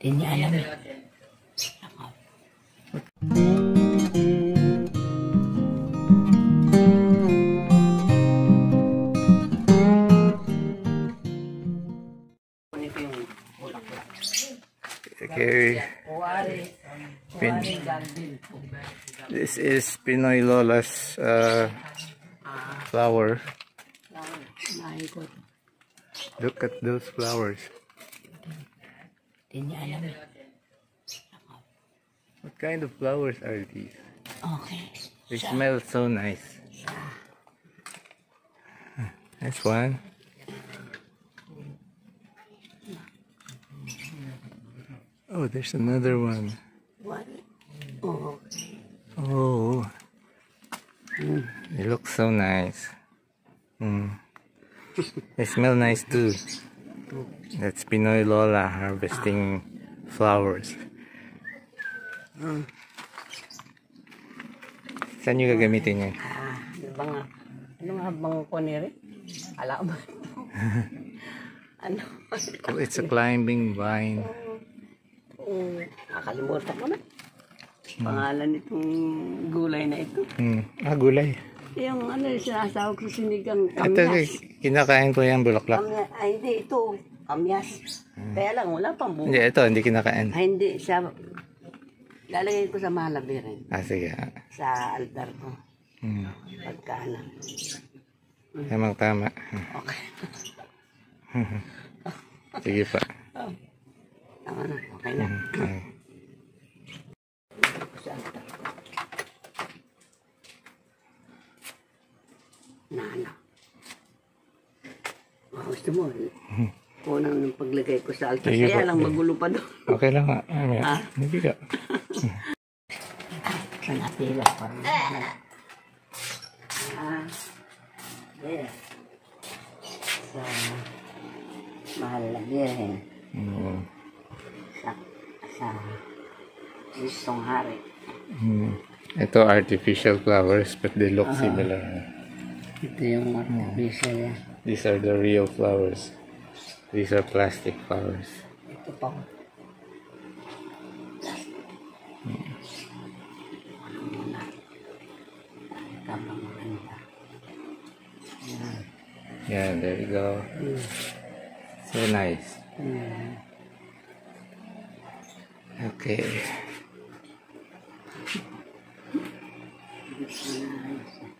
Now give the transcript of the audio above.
Hindi niya alam eh. Okay. Pin- this is Pinoy Lola's uh, flower. Look at those flowers. Hindi niya alam eh. What kind of flowers are these? Okay. They smell so nice. Yeah. That's one. Oh, there's another one. What? Oh, Oh, they look so nice. Mm. They smell nice too. That's Pinoy Lola harvesting flowers. Saan nyo gagamitin yan? ah, ba nga? Ano nga bang kuniri? Ala ba? ano? It's a climbing vine. Oh, nakalimutan ko na. Pangalan nitong gulay na ito. Hmm. Ah, gulay. Yung ano yung sinasawag ko sinigang Ito, kamyas. kinakain ko yan, bulaklak. Kamyas. Ay, hindi. Ito. Kamyas. Kaya lang, wala pang buo. Hindi, ito, hindi kinakain. Ay, hindi. Siya, lalagay ko sa malabi rin. Ah, sige. Sa altar ko. Hmm. Pagka ano. Tamang tama. Okay. Sige pa. Tama na. Okay na. Okay. Sa altar. Na ano. Oh, gusto mo. Unang nung paglagay ko sa altar. Sige Kaya po. lang magulo pa doon. Okay lang nga. Ah, may- Ah. Hindi ka. Sa natila pa. Ah. There. Sa mahal na birhen. Hmm. Sa, sa Kristong Hari. Hmm. Ito artificial flowers but they look similar. Ito yung artificial yan. These are the real flowers. These are plastic flowers. Ito pa. Yeah, there you go. So nice. Okay. Nice.